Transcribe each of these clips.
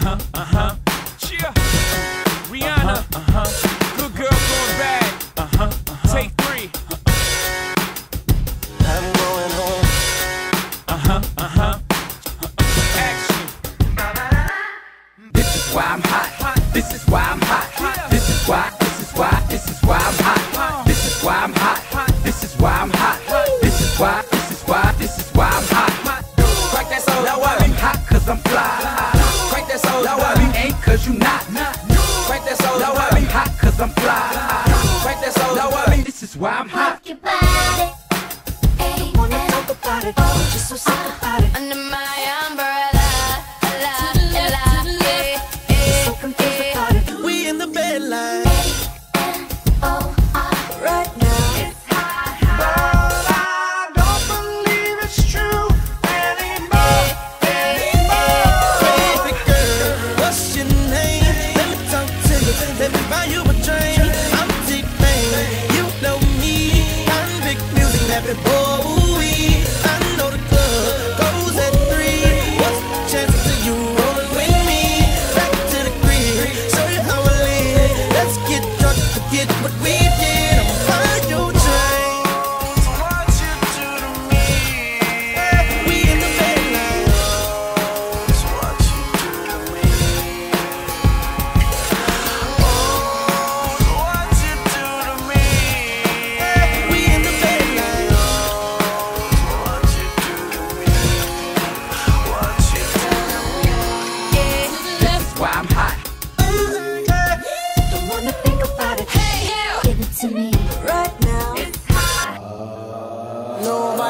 huh, uh huh. Cheer. Rihanna. Uh huh. Good girl going bad. Uh huh. Take three. I'm going home. Uh huh. Uh huh. Action. This is why I'm hot. This is why I'm hot. This is why, this is why, this is why I'm hot. This is why I'm hot. This is why I'm hot. This is why, this is why, this is why I'm hot. Crack that soul, now I be hot cause I'm fly.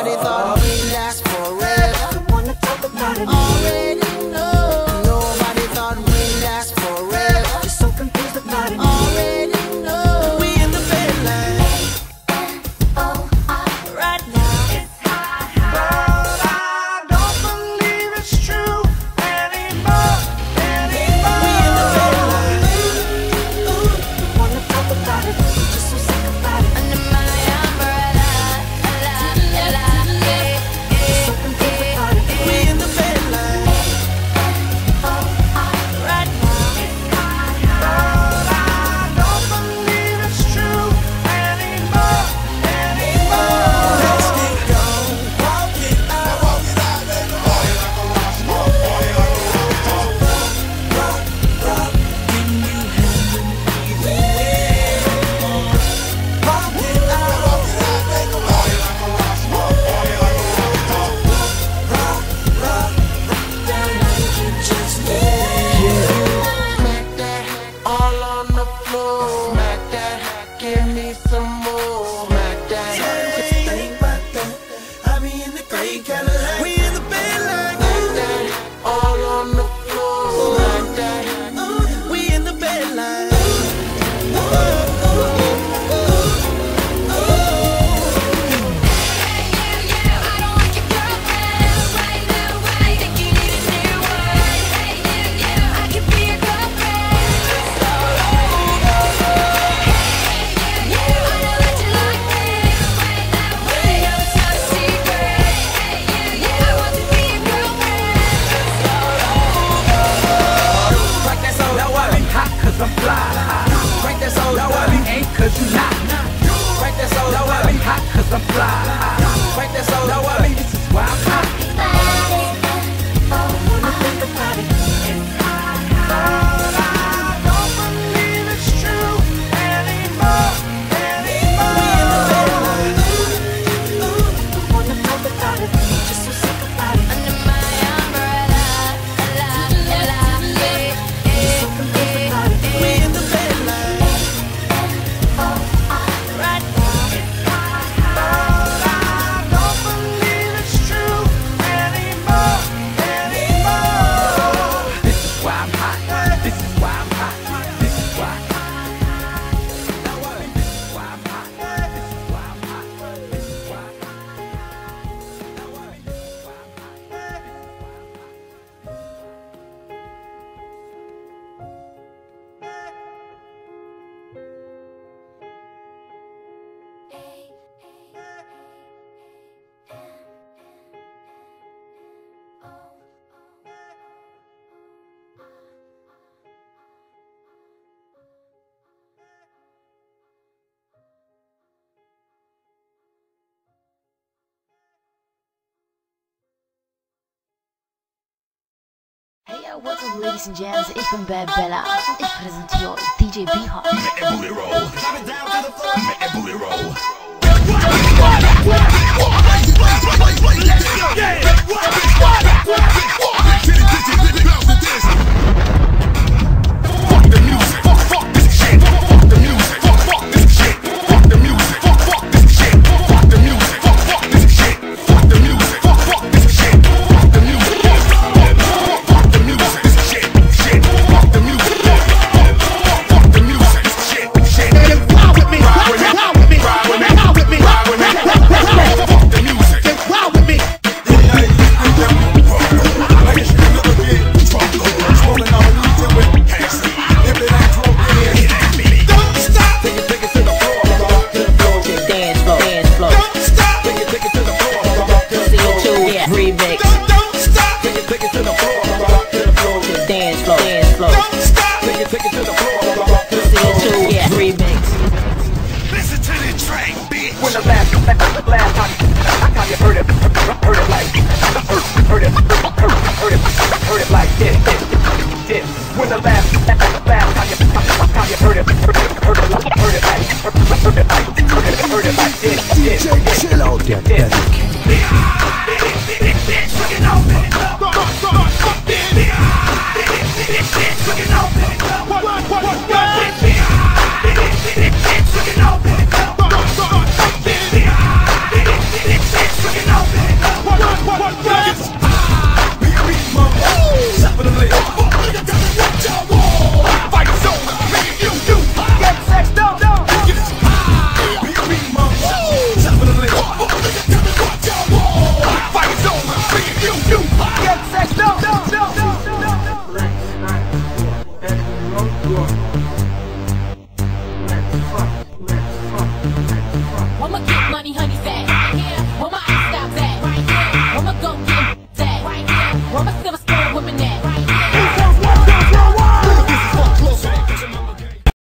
I thought. some What's welcome ladies and gents, ich bin Bad Bella. Und ich präsentiere euch DJ B-Hop. Last time, you heard it, heard it like, heard, it, heard, heard it, heard it like this, this, this. The last, last time you, last time you heard it, heard it, like, heard it like, heard it heard it like this, this.